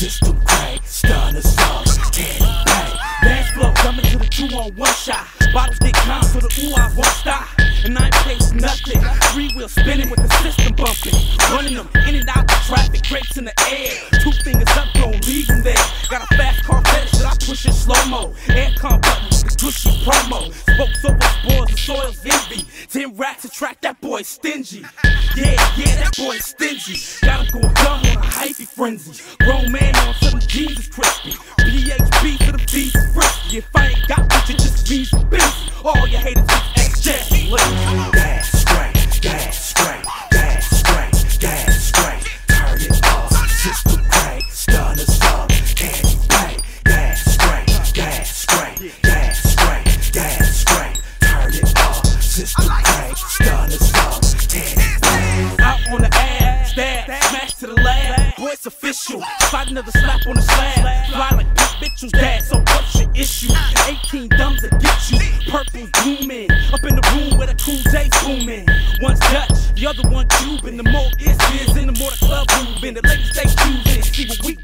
System crank, stunner star, candy pack, Last flow coming to the two on one shot. Bottles get calm to the ooh, I won't stop. And I taste nothing. Three wheels spinning with the system bumping. Running them in and out the traffic, crates in the air. Two fingers up, don't leave them there. Got a fast car fetish that I push in slow mo. Aircon buttons, the cushy promo. Spoke over much the soil's envy. Ten racks to track that boy stingy. Yeah yeah, that boy stingy. Got him going dumb on a hyphy frenzy. Grown man on some Jesus crispy. PHB for the beast frisky. If I ain't got what you just be busy. All your haters just XJ. Gas spray, gas spray, gas spray, gas spray. Turn it up, system crank, stun us stab, smash to the lab. Boy, it's official. Fight another slap on the slab. Fly like Pete Mitchell's dad, so what's your issue? 18 dumbs that get you. Purple blooming. Up in the room where the cool J's booming. One's Dutch, the other one Cuban. The more it's is, and the more the club moving. The ladies they choosing. See what we.